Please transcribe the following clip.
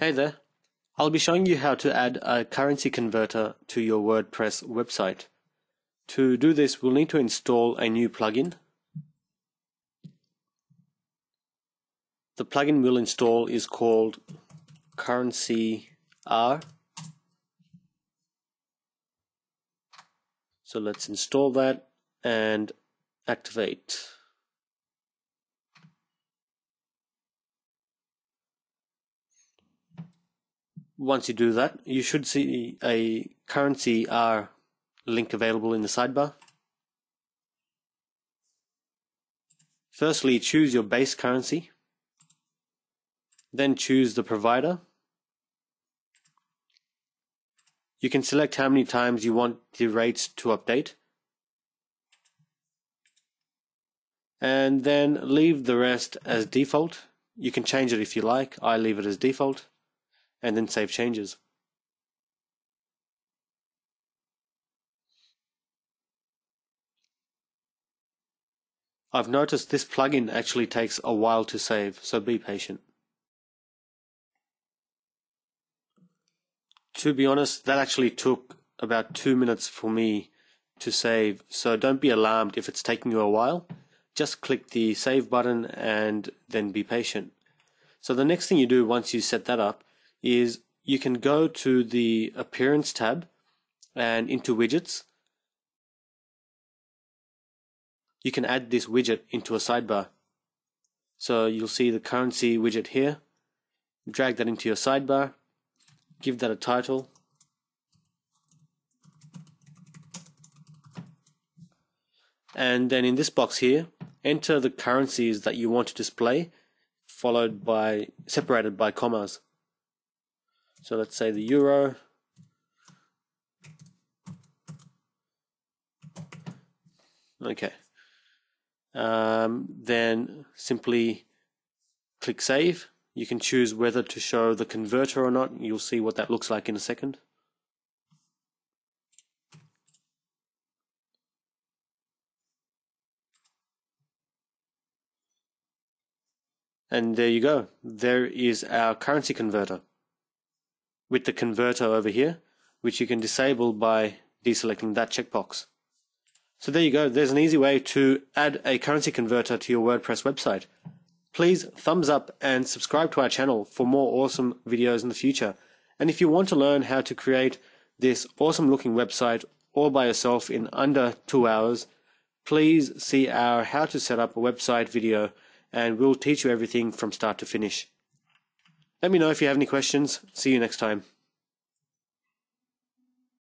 Hey there, I'll be showing you how to add a currency converter to your WordPress website. To do this, we'll need to install a new plugin. The plugin we'll install is called Currency R. So let's install that and activate. Once you do that, you should see a currency R link available in the sidebar. Firstly, choose your base currency. Then choose the provider. You can select how many times you want the rates to update. And then leave the rest as default. You can change it if you like. I leave it as default. And then save changes. I've noticed this plugin actually takes a while to save, so be patient. To be honest, that actually took about two minutes for me to save, so don't be alarmed if it's taking you a while. Just click the save button and then be patient. So the next thing you do once you set that up is you can go to the appearance tab and into widgets you can add this widget into a sidebar. So you'll see the currency widget here. Drag that into your sidebar. Give that a title. And then in this box here, enter the currencies that you want to display, followed by, separated by commas. So let's say the euro, Okay um, then simply click Save. You can choose whether to show the converter or not. You'll see what that looks like in a second. And there you go. There is our currency converter with the converter over here, which you can disable by deselecting that checkbox. So there you go. There's an easy way to add a currency converter to your WordPress website. Please thumbs up and subscribe to our channel for more awesome videos in the future. And if you want to learn how to create this awesome looking website all by yourself in under two hours, please see our how to set up a website video and we'll teach you everything from start to finish. Let me know if you have any questions. See you next time.